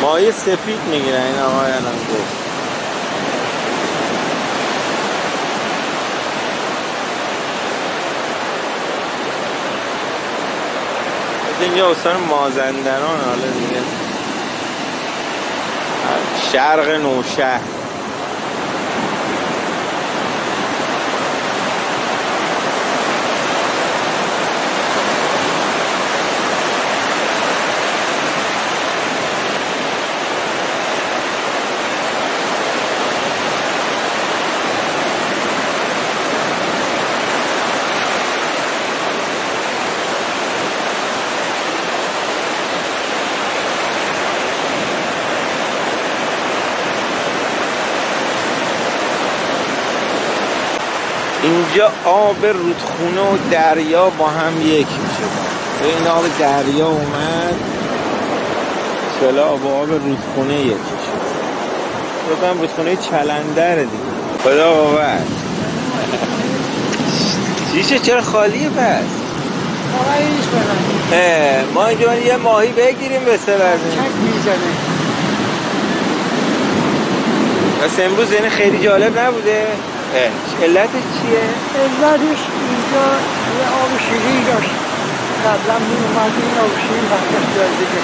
ماهی سفید می‌گیرن این آقای الان گفت. اینجا استان مازندران حالا دیگه. شرق نوشهر. اینجا آب رودخونه و دریا با هم یک میشه. این آب دریا اومد. چلا با آب رودخونه یک میشه. بکنم رودخونه چلندر دیگه. خدا باور. چیشه؟ چرا خالیه پس؟ ما اینجا یه ماهی بگیریم به سه می‌زنه. بس امروز یعنی خیلی جالب نبوده؟ علتش چیه؟ علتش اینجا یه آب شیرین داشت. قبلا می اومد این آب شیرین داره دیگه.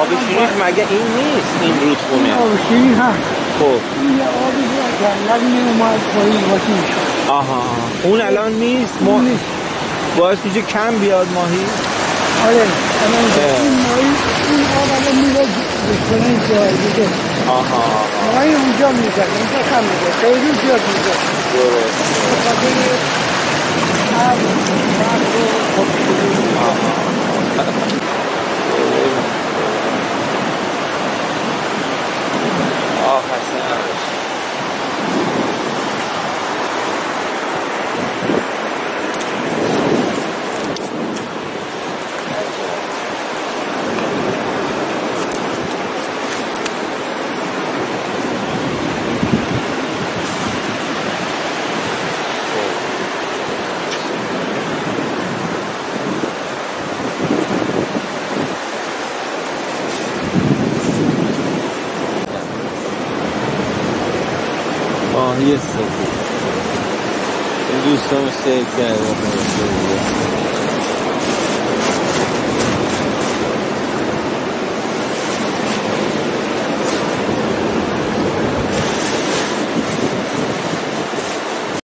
آب شیرین مگه این نیست؟ این رودخونه این آب شیرین هست. خب. این که جنگل می اومد با این واسه می‌شد آها اون الان نیست؟ ما نیست. باعث میشه کم بیاد ماهی؟ آره الان این ماهی 对对对，好好好好。那玩意米的，人家看米的，都是需要米的。对对。反正他他。ماهی سفید این دوستان سیل کرده